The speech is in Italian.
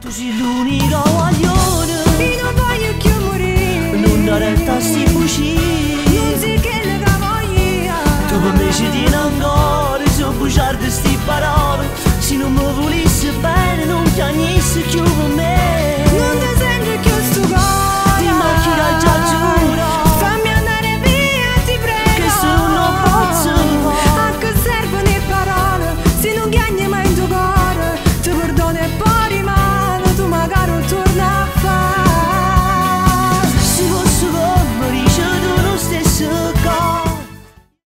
Tu sei l'unico guaglione E non voglio più morire. Non dare retta sti fucili Non sei che le cavoglia Tu invece di non tieni ancora Sono bugiardi sti parole. Se non mi volessi bene Non piagnesse più.